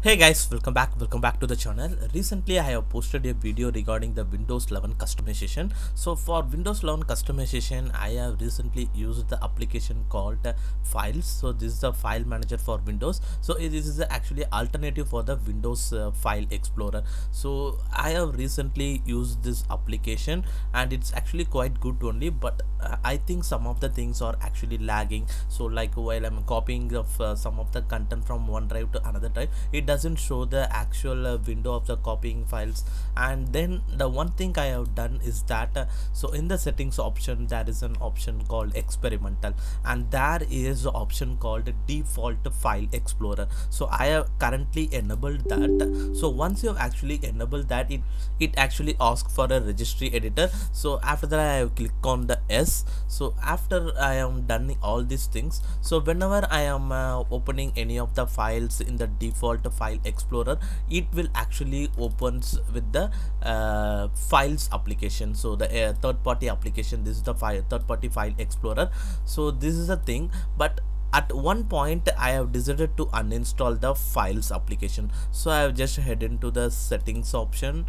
Hey guys, welcome back. Welcome back to the channel. Recently, I have posted a video regarding the Windows 11 customization. So for Windows 11 customization, I have recently used the application called Files. So this is the file manager for Windows. So this is actually alternative for the Windows uh, File Explorer. So I have recently used this application and it's actually quite good only. But uh, I think some of the things are actually lagging. So like while I'm copying of uh, some of the content from one drive to another drive, it doesn't show the actual uh, window of the copying files. And then the one thing i have done is that uh, so in the settings option there is an option called experimental. And there is an option called default file explorer. So i have currently enabled that. So once you have actually enabled that it it actually asks for a registry editor. So after that i have click on the s. So after i am done all these things so whenever i am uh, opening any of the files in the default file explorer it will actually opens with the uh, files application. So the uh, third party application this is the file third party file explorer. So this is the thing but at one point i have decided to uninstall the files application. So i have just head into the settings option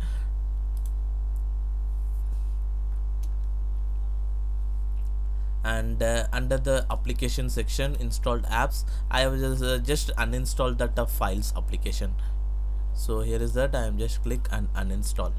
and uh, under the application section installed apps i have just, uh, just uninstalled that files application. So here is that. I am just click and uninstall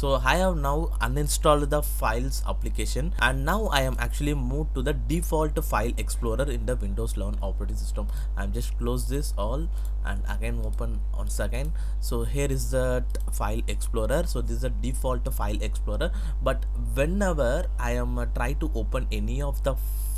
so i have now uninstalled the files application and now i am actually moved to the default file explorer in the windows 11 operating system. I'm just close this all and again open once again. So here is the file explorer. So this is the default file explorer. But whenever i am uh, try to open any of the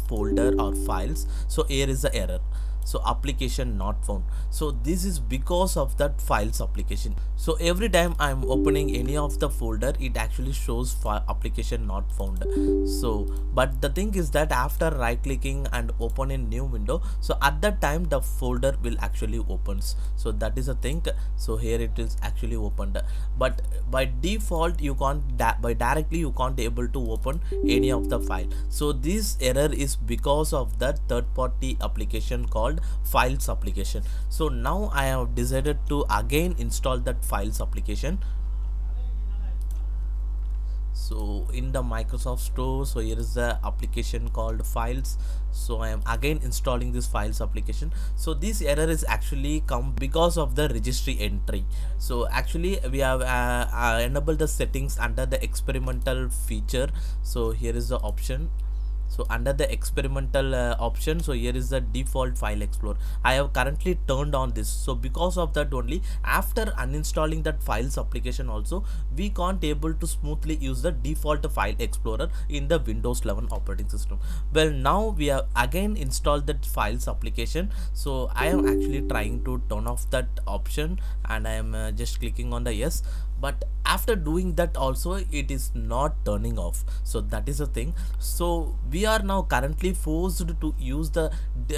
folder or files so here is the error so application not found. So this is because of that files application. So every time i'm opening any of the folder it actually shows application not found. So but the thing is that after right clicking and open a new window so at that time the folder will actually opens so that is a thing. So here it is actually opened. But by default you can't by directly you can't able to open any of the file. So this error is because of that third party application called files application. So now i have decided to again install that files application. So in the microsoft store so here is the application called files. So i am again installing this files application. So this error is actually come because of the registry entry. So actually we have uh, uh, enabled the settings under the experimental feature. So here is the option so under the experimental uh, option so here is the default file explorer. I have currently turned on this. So because of that only after uninstalling that files application also we can't able to smoothly use the default file explorer in the windows 11 operating system. Well now we have again installed that files application. So i am actually trying to turn off that option and i am uh, just clicking on the yes but after doing that also it is not turning off. So that is the thing. So we are now currently forced to use the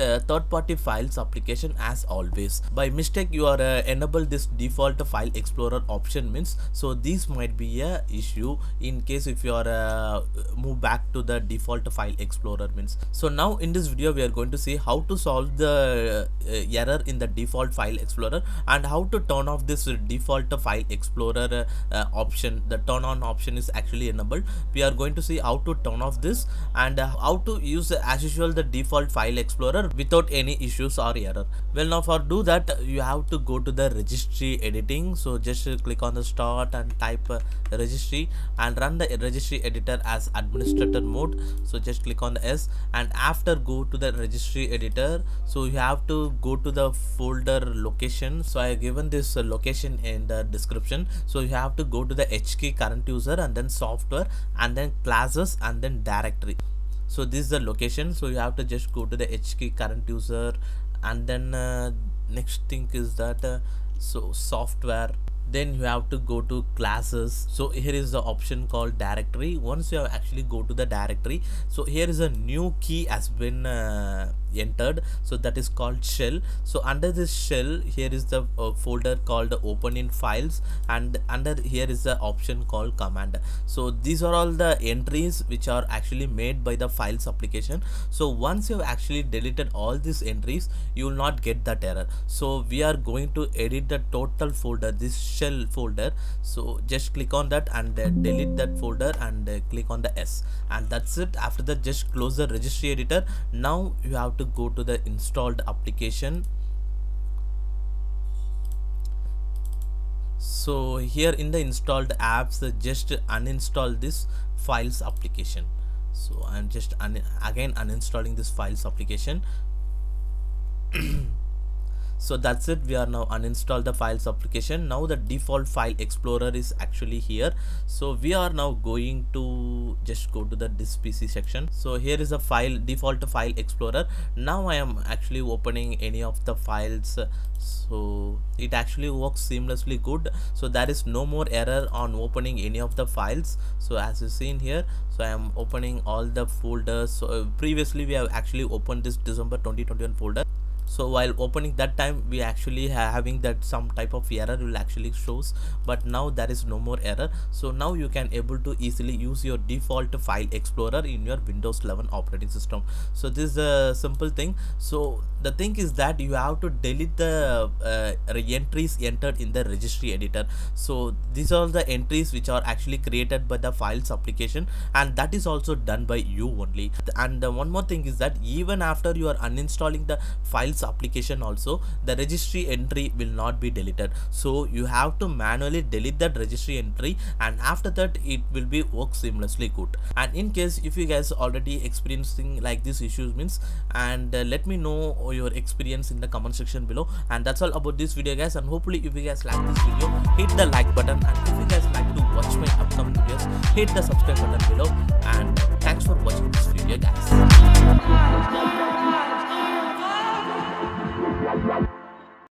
uh, third party files application as always. By mistake you are uh, enable this default file explorer option means so this might be a issue in case if you are uh, move back to the default file explorer means. So now in this video we are going to see how to solve the uh, error in the default file explorer and how to turn off this default file explorer uh, option the turn on option is actually enabled. We are going to see how to turn off this and uh, how to use as usual the default file explorer without any issues or error. Well now for do that you have to go to the registry editing. So just uh, click on the start and type uh, registry and run the registry editor as administrator mode. So just click on the s and after go to the registry editor. So you have to go to the folder location. So i have given this location in the description. So you have to go to the HK current user and then software and then classes and then directory. So this is the location. So you have to just go to the HK current user and then uh, next thing is that uh, so software. Then you have to go to classes. So here is the option called directory. Once you have actually go to the directory so here is a new key has been uh, entered. So that is called shell. So under this shell here is the uh, folder called open in files and under here is the option called command. So these are all the entries which are actually made by the files application. So once you have actually deleted all these entries you will not get that error. So we are going to edit the total folder this shell folder. So just click on that and uh, delete that folder and uh, click on the s. And that's it. After that just close the registry editor. Now you have to go to the installed application. So here in the installed apps just uninstall this files application. So i'm just un again uninstalling this files application so that's it. We are now uninstall the files application. Now the default file explorer is actually here. So we are now going to just go to the this pc section. So here is a file default file explorer. Now i am actually opening any of the files. So it actually works seamlessly good. So there is no more error on opening any of the files. So as you seen here so i am opening all the folders. So uh, previously we have actually opened this december 2021 folder so while opening that time we actually ha having that some type of error will actually shows. But now there is no more error. So now you can able to easily use your default file explorer in your windows 11 operating system. So this is a simple thing. So the thing is that you have to delete the uh, entries entered in the registry editor. So these are the entries which are actually created by the files application and that is also done by you only. And uh, one more thing is that even after you are uninstalling the files files application also the registry entry will not be deleted. So you have to manually delete that registry entry and after that it will be work seamlessly good. And in case if you guys already experiencing like these issues means and uh, let me know your experience in the comment section below. And that's all about this video guys. And hopefully if you guys like this video hit the like button. And if you guys like to watch my upcoming videos hit the subscribe button below. And thanks for watching this video guys